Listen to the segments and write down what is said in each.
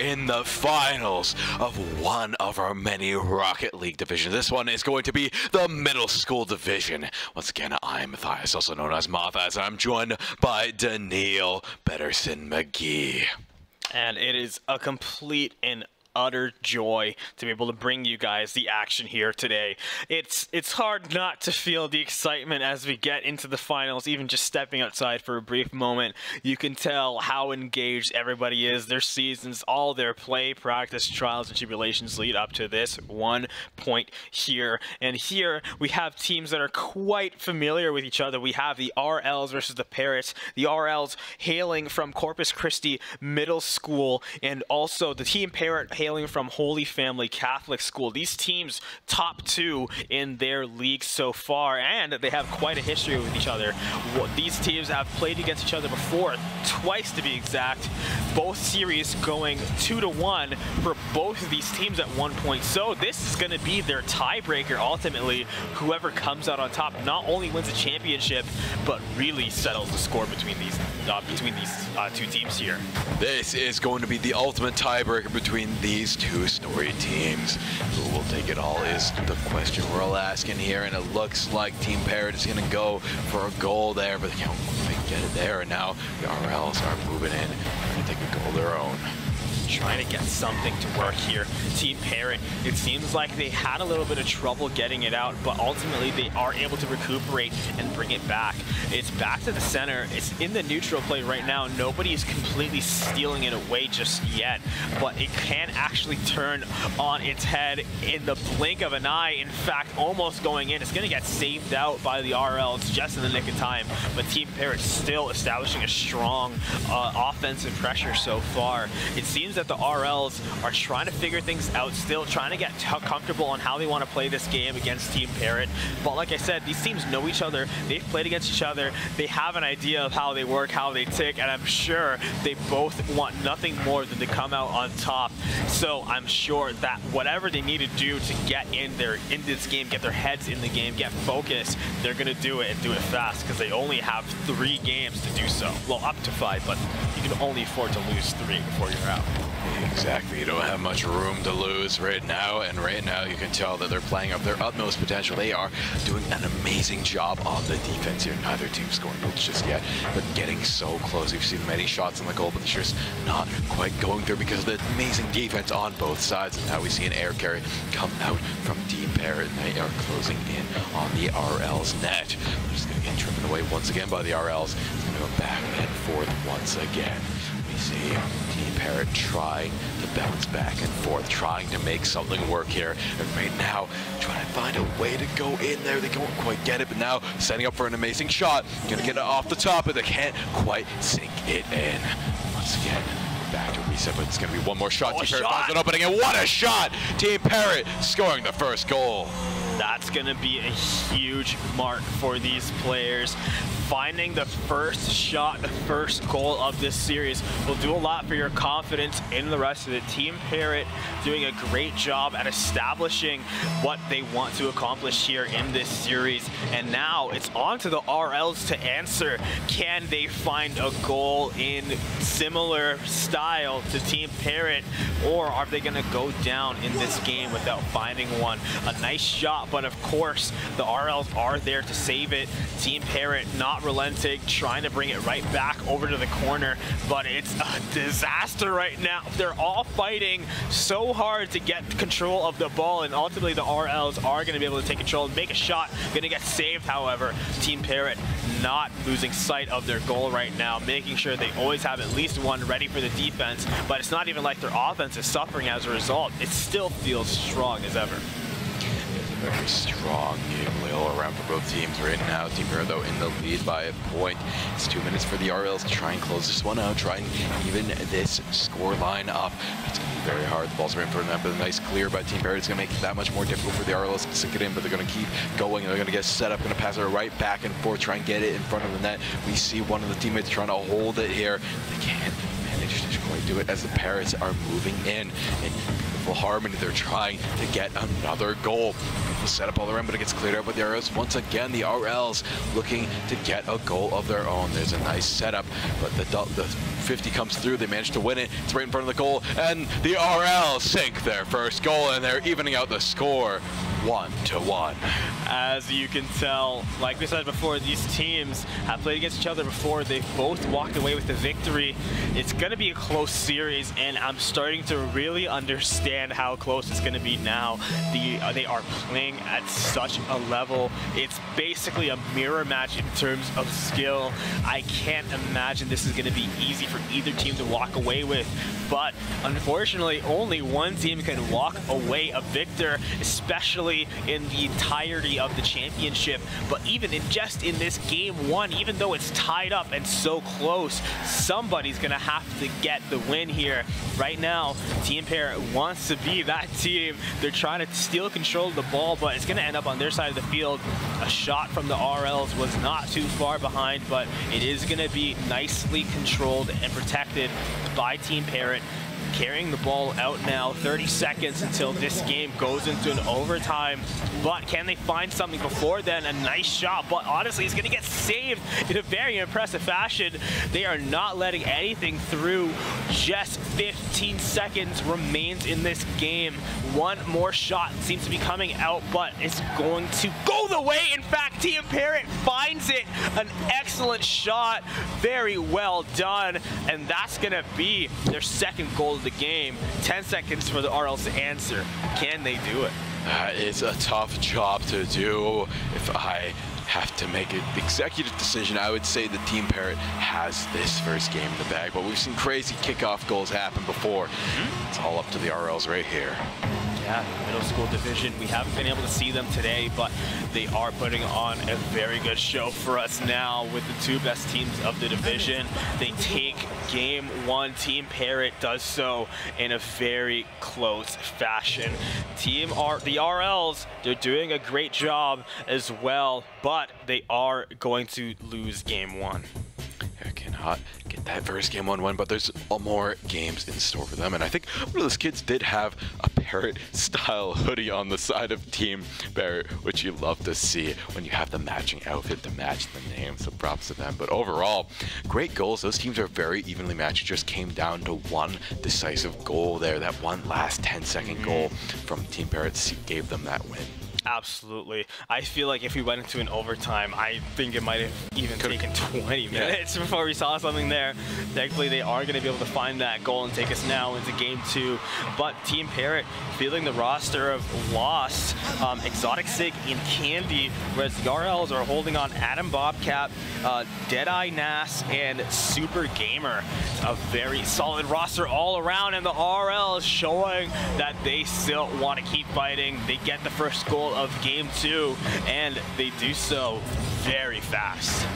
in the finals of one of our many Rocket League divisions. This one is going to be the middle school division. Once again, I'm Matthias, also known as Mothas, and I'm joined by Daniil Betterson McGee. And it is a complete and utter joy to be able to bring you guys the action here today. It's it's hard not to feel the excitement as we get into the finals, even just stepping outside for a brief moment. You can tell how engaged everybody is. Their seasons, all their play, practice, trials, and tribulations lead up to this one point here. And here we have teams that are quite familiar with each other. We have the RLs versus the Parrots. The RLs hailing from Corpus Christi Middle School and also the Team Parrot hailing from Holy Family Catholic School. These teams top two in their league so far, and they have quite a history with each other. These teams have played against each other before, twice to be exact. Both series going two to one for both of these teams at one point. So this is going to be their tiebreaker. Ultimately, whoever comes out on top not only wins the championship, but really settles the score between these uh, between these uh, two teams here. This is going to be the ultimate tiebreaker between these two story teams. Who will take it all is the question we're all asking here, and it looks like Team Parrot is going to go for a goal there, but they can't get it there, and now the RLs are moving in, trying to take a goal of their own trying to get something to work here. Team Parrot, it seems like they had a little bit of trouble getting it out, but ultimately they are able to recuperate and bring it back. It's back to the center. It's in the neutral play right now. Nobody is completely stealing it away just yet, but it can actually turn on its head in the blink of an eye. In fact, almost going in. It's going to get saved out by the RLs just in the nick of time, but Team Parrot still establishing a strong uh, offensive pressure so far. It seems that the RLs are trying to figure things out still, trying to get comfortable on how they want to play this game against Team Parrot. But like I said, these teams know each other. They've played against each other. They have an idea of how they work, how they tick, and I'm sure they both want nothing more than to come out on top. So I'm sure that whatever they need to do to get in there in this game, get their heads in the game, get focused, they're gonna do it and do it fast because they only have three games to do so. Well, up to five, but you can only afford to lose three before you're out. Exactly, you don't have much room to lose right now, and right now you can tell that they're playing up their utmost potential. They are doing an amazing job on the defense here. Neither team scoring goals just yet, but getting so close. You've seen many shots on the goal, but they're just not quite going through because of the amazing defense on both sides. And now we see an air carry come out from Team Parrot, and they are closing in on the RL's net. They're just going to get tripped away once again by the RLs. It's going to go back and forth once again see Team Parrot trying to bounce back and forth, trying to make something work here. And right now, trying to find a way to go in there. They don't quite get it, but now setting up for an amazing shot. Gonna get it off the top, but they can't quite sink it in. Once again, back to reset, but it's going to be one more shot. Oh, Team Parrot finds an opening, and what a shot! Team Parrot scoring the first goal. That's going to be a huge mark for these players finding the first shot, the first goal of this series will do a lot for your confidence in the rest of the team. Parrot doing a great job at establishing what they want to accomplish here in this series. And now it's on to the RLs to answer. Can they find a goal in similar style to Team Parrot, or are they going to go down in this game without finding one? A nice shot, but of course, the RLs are there to save it. Team Parrot not relenting, trying to bring it right back over to the corner, but it's a disaster right now. They're all fighting so hard to get control of the ball, and ultimately the RLs are going to be able to take control and make a shot. Going to get saved, however. Team Parrot not losing sight of their goal right now, making sure they always have at least one ready for the defense, but it's not even like their offense is suffering as a result. It still feels strong as ever very strong game all around for both teams right now. Team Hero, though, in the lead by a point. It's two minutes for the RLs to try and close this one out, try and even this score line up. It's going to be very hard. The balls in for them, but a nice clear by Team Parrot. It's going to make it that much more difficult for the RLs to stick it in, but they're going to keep going. They're going to get set up, going to pass it right back and forth, try and get it in front of the net. We see one of the teammates trying to hold it here. They can't manage to quite do it as the Parrots are moving in. And harmony. They're trying to get another goal. Beautiful setup all around, but it gets cleared up with the RLs. Once again, the RLs looking to get a goal of their own. There's a nice setup, but the, the 50 comes through. They manage to win it. It's right in front of the goal, and the RLs sink their first goal, and they're evening out the score one to one. As you can tell, like we said before, these teams have played against each other before. They've both walked away with the victory. It's going to be a close series, and I'm starting to really understand how close it's going to be now. The, uh, they are playing at such a level. It's basically a mirror match in terms of skill. I can't imagine this is going to be easy for either team to walk away with, but unfortunately, only one team can walk away a victor, especially in the entirety of the championship. But even in just in this game one, even though it's tied up and so close, somebody's going to have to get the win here. Right now, Team Pair wants to be that team. They're trying to steal control of the ball, but it's going to end up on their side of the field. A shot from the RLs was not too far behind, but it is going to be nicely controlled and protected by Team Parrot carrying the ball out now. 30 seconds until this game goes into an overtime. But can they find something before then? A nice shot, but honestly, it's going to get saved in a very impressive fashion. They are not letting anything through. Just 15 seconds remains in this game. One more shot seems to be coming out, but it's going to go the way. In fact, Team Parrot finds it. An excellent shot. Very well done. And that's going to be their second goal the game. 10 seconds for the RLs to answer. Can they do it? Uh, it's a tough job to do. If I have to make an executive decision, I would say the Team Parrot has this first game in the bag, but we've seen crazy kickoff goals happen before. Mm -hmm. It's all up to the RLs right here. Yeah, middle school division. We haven't been able to see them today, but they are putting on a very good show for us now with the two best teams of the division. They take game one. Team Parrot does so in a very close fashion. Team R, the RLs, they're doing a great job as well, but they are going to lose game one. Get that first game one win, but there's more games in store for them. And I think one of those kids did have a Parrot style hoodie on the side of Team Parrot, which you love to see when you have the matching outfit to match the name. So props to them. But overall, great goals. Those teams are very evenly matched. It just came down to one decisive goal there. That one last 10 second mm -hmm. goal from Team Parrot gave them that win. Absolutely. I feel like if we went into an overtime, I think it might have even Could've, taken 20 minutes yeah. before we saw something there. Thankfully, they are going to be able to find that goal and take us now into game two. But Team Parrot feeling the roster of Lost, um, Exotic Sig, and Candy, whereas the RLs are holding on Adam Bobcat, uh, Deadeye Nas, and Super Gamer. A very solid roster all around, and the RL is showing that they still want to keep fighting. They get the first goal of game two, and they do so very fast.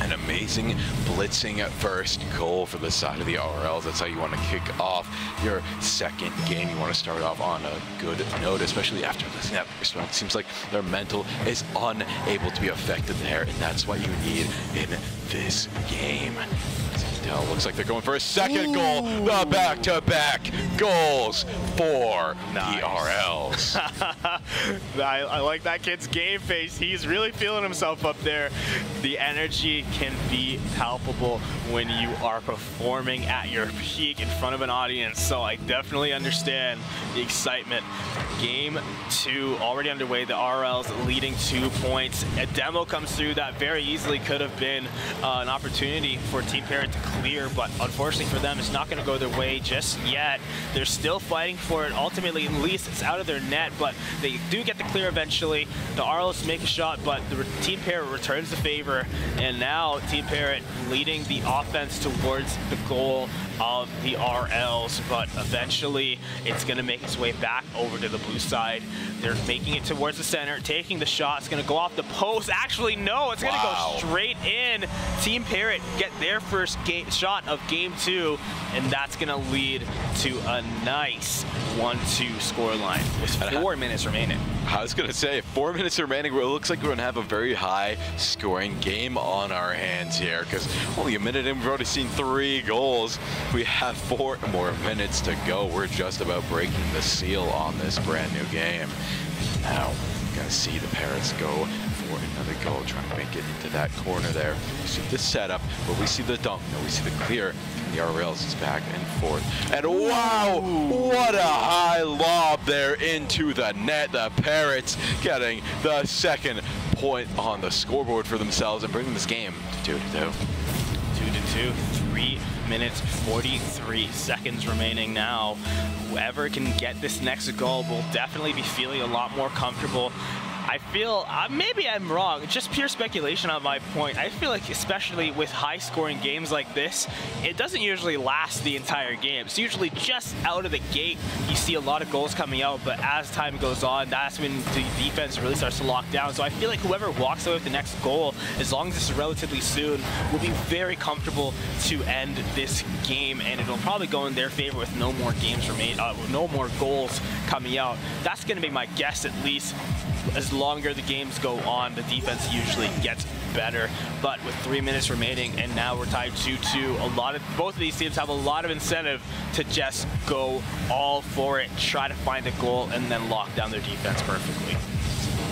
An amazing blitzing first goal for the side of the RLs. That's how you want to kick off your second game. You want to start off on a good note, especially after to that first one. It seems like their mental is unable to be affected there, and that's what you need in this game. Dell looks like they're going for a second Ooh. goal. The back-to-back -back goals for nice. the RLs. I, I, like that kid's game face. He's really feeling himself up there. The energy can be palpable when you are performing at your peak in front of an audience. So I definitely understand the excitement. Game two already underway. The RLs leading two points. A demo comes through that very easily could have been uh, an opportunity for Team Parrot to clear, but unfortunately for them, it's not going to go their way just yet. They're still fighting for it. Ultimately, at least it's out of their net, but they do get the clear eventually. The RLs make a shot, but the Team Parrot returns the favor, and now Team Parrot leading the offense towards the goal of the RLs, but eventually it's going to make its way back over to the blue side. They're making it towards the center, taking the shot. It's going to go off the post. Actually, no, it's going to wow. go straight in. Team Parrot get their first game shot of game two, and that's going to lead to a nice 1-2 scoreline with four minutes remaining. I was going to say, four minutes remaining, it looks like we're going to have a very high scoring game on our hands here because only a minute in, we've already seen three goals. We have four more minutes to go. We're just about breaking the seal on this brand new game. Now, gonna see the Parrots go trying to make it into that corner there. We see the setup, but we see the dunk. No, we see the clear. And The RLs is back and forth. And wow, what a high lob there into the net. The Parrots getting the second point on the scoreboard for themselves and bringing this game to 2 to 2. 2 to 2, 3 minutes 43 seconds remaining now. Whoever can get this next goal will definitely be feeling a lot more comfortable I feel, uh, maybe I'm wrong, just pure speculation on my point. I feel like especially with high scoring games like this, it doesn't usually last the entire game. It's usually just out of the gate, you see a lot of goals coming out, but as time goes on, that's when the defense really starts to lock down. So I feel like whoever walks away with the next goal, as long as it's relatively soon, will be very comfortable to end this game, and it'll probably go in their favor with no more games remain, uh, no more goals coming out. That's going to be my guess at least as longer the games go on, the defense usually gets better. But with three minutes remaining, and now we're tied 2-2, a lot of both of these teams have a lot of incentive to just go all for it, try to find a goal, and then lock down their defense perfectly.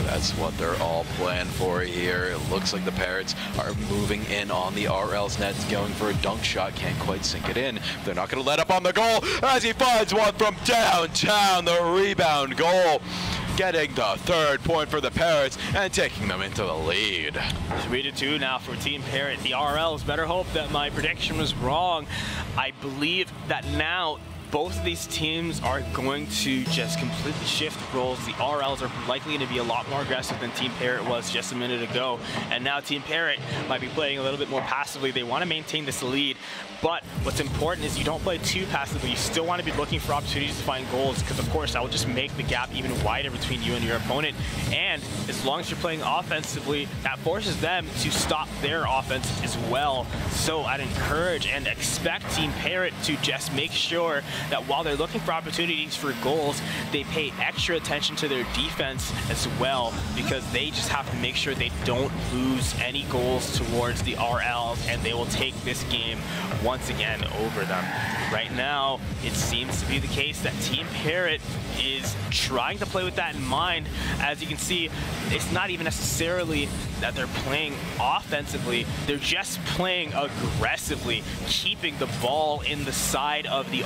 That's what they're all planned for here. It looks like the Parrots are moving in on the RL's net, going for a dunk shot. Can't quite sink it in. They're not going to let up on the goal as he finds one from downtown. The rebound goal getting the third point for the Parrots and taking them into the lead. 3 to 2 now for Team Parrot. The RLs better hope that my prediction was wrong. I believe that now both of these teams are going to just completely shift roles. The RLs are likely going to be a lot more aggressive than Team Parrot was just a minute ago. And now Team Parrot might be playing a little bit more passively. They want to maintain this lead, but what's important is you don't play too passively. You still want to be looking for opportunities to find goals because, of course, that will just make the gap even wider between you and your opponent. And as long as you're playing offensively, that forces them to stop their offense as well. So I'd encourage and expect Team Parrot to just make sure that while they're looking for opportunities for goals, they pay extra attention to their defense as well because they just have to make sure they don't lose any goals towards the RLs and they will take this game once again over them. Right now, it seems to be the case that Team Parrot is trying to play with that in mind. As you can see, it's not even necessarily that they're playing offensively, they're just playing aggressively, keeping the ball in the side of the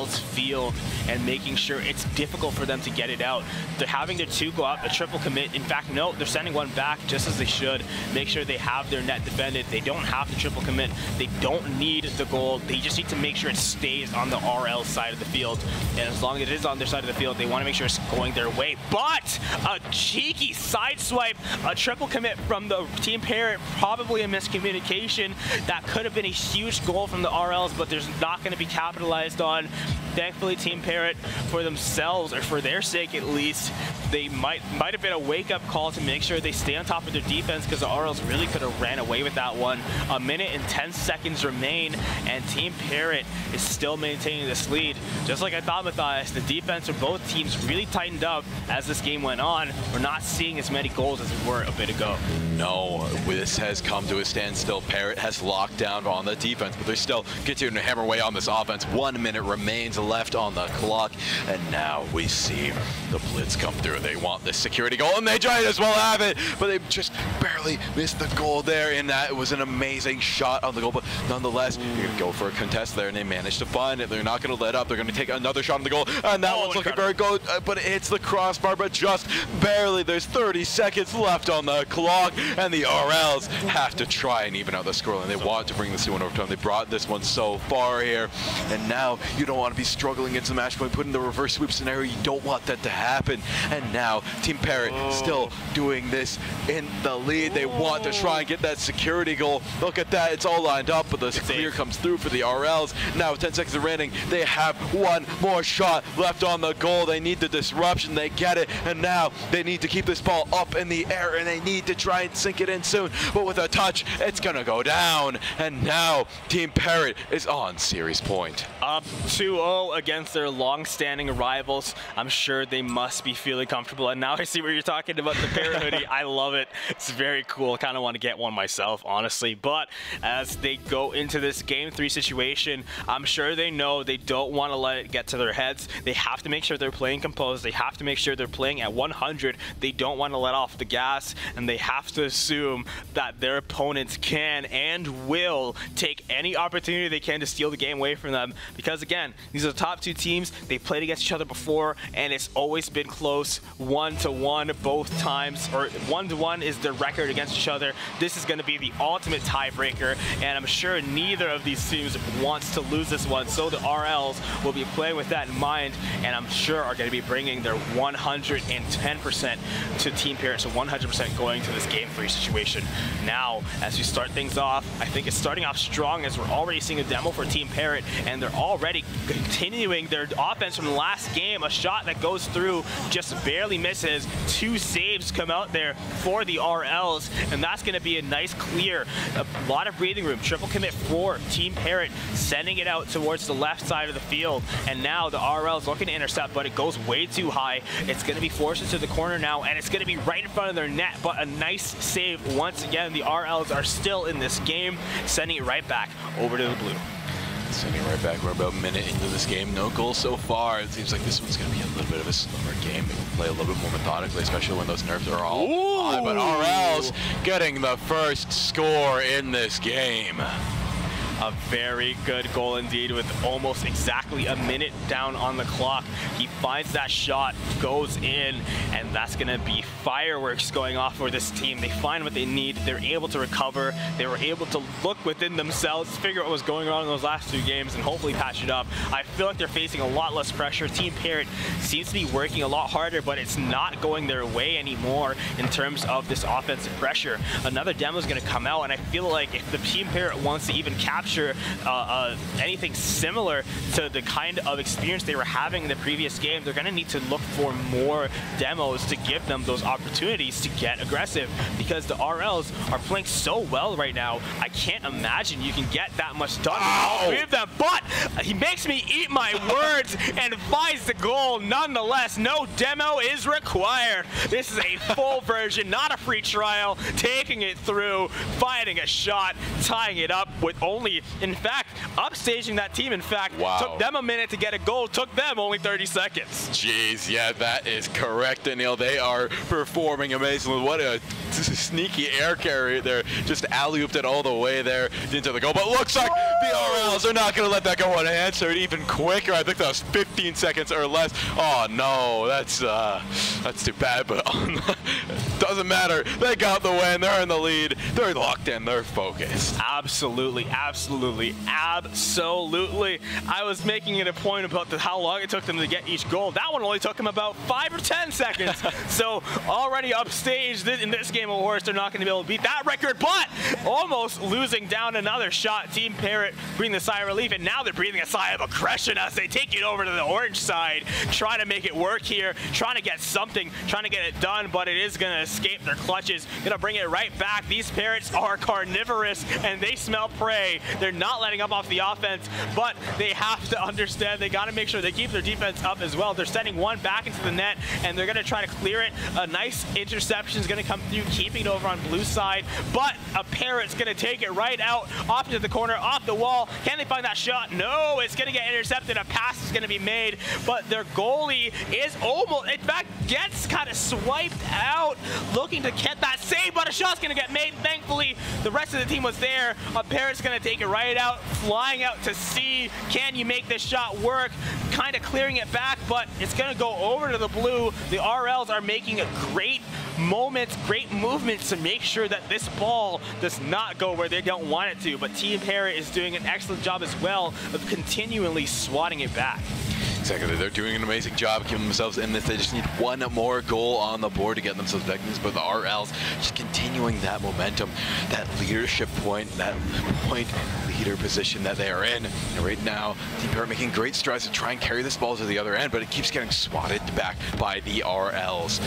RL's field and making sure it's difficult for them to get it out. They're having their two go out, a triple commit. In fact, no, they're sending one back just as they should. Make sure they have their net defended. They don't have to triple commit. They don't need the goal. They just need to make sure it stays on the RL side of the field. And as long as it is on their side of the field, they want to make sure it's going their way. But a cheeky side swipe, a triple commit from the Team Parrot, probably a miscommunication. That could have been a huge goal from the RLs, but there's not going to be capitalized on. Thankfully, Team Parrot, for themselves, or for their sake at least, they might might have been a wake-up call to make sure they stay on top of their defense because the RLs really could have ran away with that one. A minute and 10 seconds remain, and Team Parrot is still maintaining this lead. Just like I thought, Matthias, the defense of both teams really tightened up as this game went on. We're not seeing as many goals as we were a bit ago. No, this has come to a standstill. Parrot has locked down on the defense, but they're still continuing to hammer away on this offense. One minute remains left on the clock, and now we see the blitz come through. They want this security goal, and they might as well have it, but they just barely missed the goal there, and that It was an amazing shot on the goal, but nonetheless, you're going to go for a contest there, and they managed to find it. They're not going to let up. They're going to take another shot on the goal, and that oh, one's looking very good, uh, but it hits the crossbar, but just barely. There's 30 seconds left on the clock, and the RLs have to try and even out the scoreline. They want to bring this one over time. They brought this one so far here, and now you don't want to be struggling into the match point, put in the reverse sweep scenario. You don't want that to happen. And And now Team Parrot oh. still doing this in the lead. They oh. want to try and get that security goal. Look at that. It's all lined up, but the clear comes through for the RLs. Now 10 seconds remaining. They have one more shot left on the goal. They need the disruption. They get it. And now they need to keep this ball up in the air and they need to try and sink it in soon. But with a touch, it's going to go down. And now Team Parrot is on series point. Up 2-0 against their long-standing rivals. I'm sure they must be feeling comfortable. And now I see what you're talking about the Parrot hoodie. I love it. It's very cool. I kind of want to get one myself, honestly. But as they go into this game three situation, I'm sure they know they don't want to let it get to their heads. They have to make sure they're playing composed. They have to make sure they're playing at 100. They don't want to let off the gas, and they have to assume that their opponents can and will take any opportunity they can to steal the game away from them. Because again, these are the top two teams. They played against each other before, and it's always been close, one to one both times, or one to one is the record against each other. This is going to be the ultimate tiebreaker, and I'm sure neither of these teams wants to lose this one. So the RLs will be playing with that in mind, and I'm sure are going to be bringing their 110% to Team Parrot, so 100% going to this game three situation. Now, as we start things off, I think it's starting off strong as we're already seeing a demo for Team Parrot, and they're already continuing their offense from the last game. A shot that goes through just barely misses. Two saves come out there for the RLs, and that's going to be a nice clear. A lot of breathing room. Triple commit for Team Parrot, sending it out towards the left side of the field. And now the RL's looking to intercept, but it goes way too high. It's going to be forced into the corner now, and it's going to be right in front of their net, but a nice save once again. The RLs are still in this game, sending it right back over to the blue. Sending right back. We're about a minute into this game. No goals so far. It seems like this one's going to be a little bit of a slower game. We can play a little bit more methodically, especially when those nerves are all Ooh. high. But RL's getting the first score in this game. A very good goal indeed with almost exactly a minute down on the clock. He finds that shot, goes in, and that's going to be fireworks going off for this team. They find what they need. They're able to recover. They were able to look within themselves, figure out what was going on in those last two games, and hopefully patch it up. I feel like they're facing a lot less pressure. Team Parrot seems to be working a lot harder, but it's not going their way anymore in terms of this offensive pressure. Another demo is going to come out, and I feel like if the Team Parrot wants to even capture capture uh, uh, anything similar to the kind of experience they were having in the previous game, they're going to need to look for more demos to give them those opportunities to get aggressive because the RLs are playing so well right now. I can't imagine you can get that much done with all three of them, but he makes me eat my words and finds the goal nonetheless. No demo is required. This is a full version, not a free trial, taking it through, finding a shot, tying it up with only in fact, upstaging that team, in fact, wow. took them a minute to get a goal, took them only 30 seconds. Jeez, yeah, that is correct, Daniel. They are performing amazingly. What a sneaky air carry there. Just alley-ooped it all the way there into the goal. But looks like the RLs are not going to let that go unanswered even quicker. I think that was 15 seconds or less. Oh, no, that's uh, that's too bad, but doesn't matter. They got the win. They're in the lead. They're locked in. They're focused. Absolutely, absolutely Absolutely. I was making it a point about the, how long it took them to get each goal. That one only took them about five or 10 seconds. so already upstaged in this game of Horse, they're not going to be able to beat that record, but almost losing down another shot. Team Parrot breathing a sigh of relief, and now they're breathing a sigh of aggression as they take it over to the orange side, trying to make it work here, trying to get something, trying to get it done, but it is going to escape their clutches. To bring it right back. These Parrots are carnivorous, and they smell prey. They're not letting up off the offense, but they have to understand they got to make sure they keep their defense up as well. They're sending one back into the net, and they're to try to clear it. A nice interception is to come through, keeping it over on blue side, but a Parrot's to take it right out, off into the corner, off the wall. Can they find that shot? No, it's to get intercepted. A pass is to be made, but their goalie is almost, in fact, gets kind of swiped out, looking to get that save, but a shot's going to get made. Thankfully, the rest of the team was there. A Parrot's going to take it right out, flying out to see, can you make this shot work? Kind of clearing it back, but it's going to go over to the blue. The RLs are making a great moments, great movements to make sure that this ball does not go where they don't want it to. But Team Parrot is doing an excellent job as well of continually swatting it back. Exactly. They're doing an amazing job keeping themselves in this. They just need one more goal on the board to get themselves back in this. But the RLs just continuing that momentum, that leadership point, that point leader position that they are in. And right now, Team Parrot making great strides to try and carry this ball to the other end, but it keeps getting swatted back by the RLs.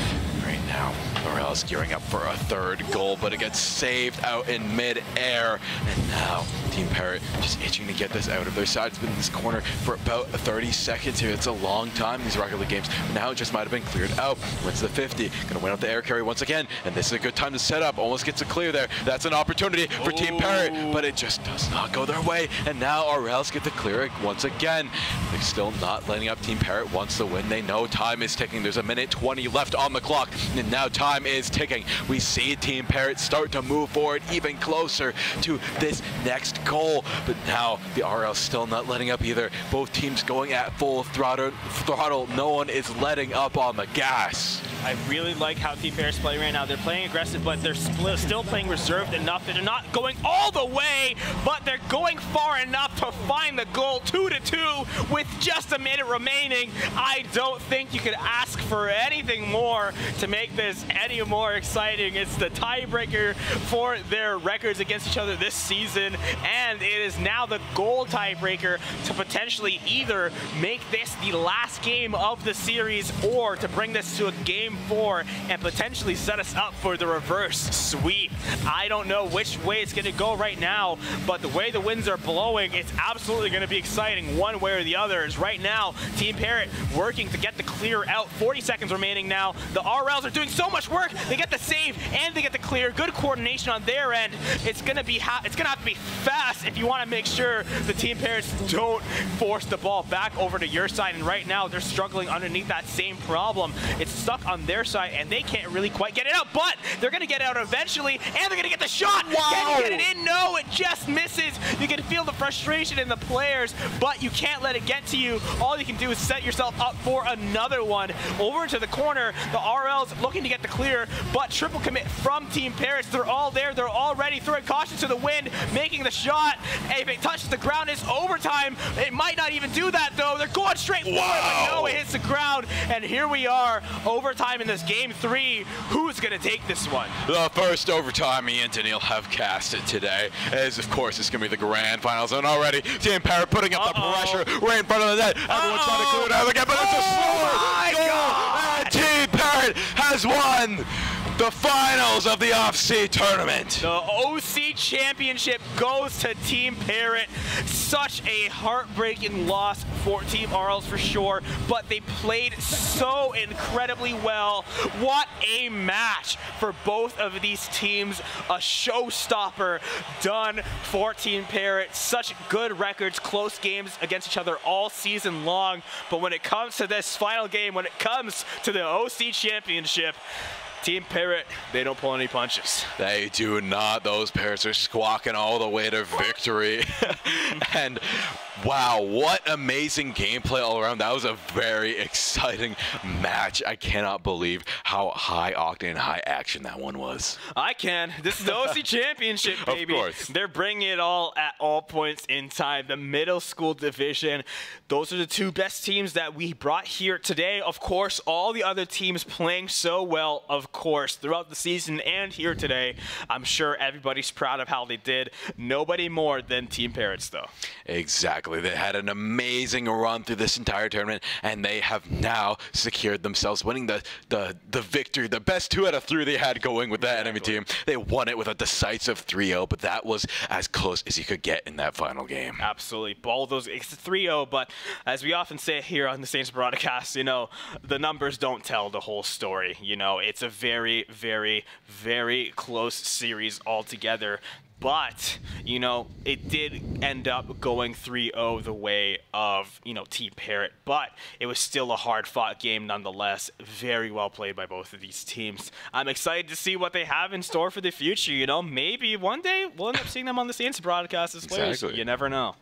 Right now, RLs gearing up for a third goal, but it gets saved out in mid-air. And now, Team Parrot just itching to get this out of their side. It's been in this corner for about 30 seconds here. It's a long time, these Rocket League games. Now it just might have been cleared out. Wins the 50. Gonna win out the air carry once again. And this is a good time to set up. Almost gets a clear there. That's an opportunity for Team Parrot, but it just does not go their way. And now RLs get to clear once again. They're still not letting up. Team Parrot wants the win. They know time is ticking. There's a minute 20 left on the clock. And now time is ticking. We see Team Parrot start to move forward even closer to this next goal. But now the RL's still not letting up either. Both teams going at full throttle. throttle. No one is letting up on the gas. I really like how Team Parrot's playing right now. They're playing aggressive, but they're still playing reserved enough. They're not going all the way, but they're going far enough to find the goal two to two with just a minute remaining. I don't think you could ask for anything more to make this any more exciting. It's the tiebreaker for their records against each other this season, and it is now the goal tiebreaker to potentially either make this the last game of the series or to bring this to a game four and potentially set us up for the reverse sweep. I don't know which way it's going to go right now, but the way the winds are blowing, it's absolutely going to be exciting one way or the other. As right now, Team Parrot working to get the clear out. 40 seconds remaining now. The RLs are doing so much work. They get the save and they get the clear. Good coordination on their end. It's going to be it's going to have to be fast if you want to make sure the Team Parrots don't force the ball back over to your side. And right now, they're struggling underneath that same problem. It's stuck on their side, and they can't really quite get it out, but they're going to get out eventually, and they're going to get the shot. Wow. Can you get it in? No, it just misses. You can feel the frustration in the players, but you can't let it get to you. All you can do is set yourself up for another one. Over to the corner, the RL's looking to get the clear, but triple commit from Team Parrot. They're all there. They're all ready. Throwing caution to the wind, making the shot. If it touches the ground, it's overtime. It might not even do that, though. They're going straight wow. forward, but no, it hits the ground. And here we are, overtime in this game three. Who's going to take this one? The first overtime me and Daniil have casted today is, of course, it's going to be the grand finals. And already, Team Parrot putting up uh -oh. the pressure right in front of the net. Everyone's uh -oh. trying to clear it out again, but it's a slower oh God. And Team Parrot has won the finals of the OFC tournament. The OSEA championship goes to Team Parrot. Such a heartbreaking loss for Team RLs for sure, but they played so incredibly well. What a match for both of these teams. A showstopper done for Team Parrot. Such good records, close games against each other all season long. But when it comes to this final game, when it comes to the OSEA championship, Team Parrot, they don't pull any punches. They do not. Those Parrots are squawking all the way to victory. and wow, what amazing gameplay all around. That was a very exciting match. I cannot believe how high octane, high action that one was. I can. This is the OSEA Championship, baby. Of course. They're bringing it all at all points in time. The middle school division. Those are the two best teams that we brought here today. Of course, all the other teams playing so well, of course, throughout the season and here today. I'm sure everybody's proud of how they did. Nobody more than Team Parrots, though. Exactly. They had an amazing run through this entire tournament, and they have now secured themselves winning the, the, the victory. The best two out of three they had going with that exactly. enemy team. They won it with a decisive 3-0, but that was as close as you could get in that final game. Absolutely. All those, it's 3-0, but as we often say here on the Saints broadcast, you know, the numbers don't tell the whole story. You know, it's a very, very, very close series altogether. But, you know, it did end up going 3-0 the way of, you know, Team Parrot. But it was still a hard-fought game nonetheless. Very well played by both of these teams. I'm excited to see what they have in store for the future. You know, maybe one day we'll end up seeing them on the Saints broadcast as players. Exactly. You never know.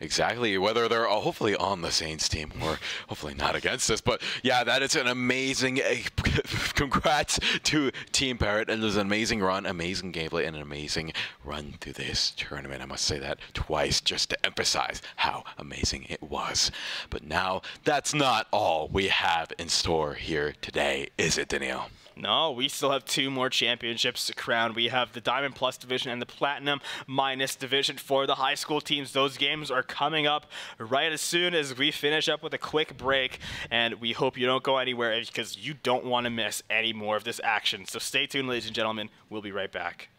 Exactly whether they're uh, hopefully on the Saints team or hopefully not against us. But yeah, that is an amazing. Eh, congrats to Team Parrot. And it was an amazing run, amazing gameplay, and an amazing run through this tournament. I must say that twice just to emphasize how amazing it was. But now that's not all we have in store here today, is it, Danielle? No, we still have two more championships to crown. We have the Diamond Plus division and the Platinum Minus division for the high school teams. Those games are coming up right as soon as we finish up with a quick break. And we hope you don't go anywhere because you don't want to miss any more of this action. So stay tuned, ladies and gentlemen. We'll be right back.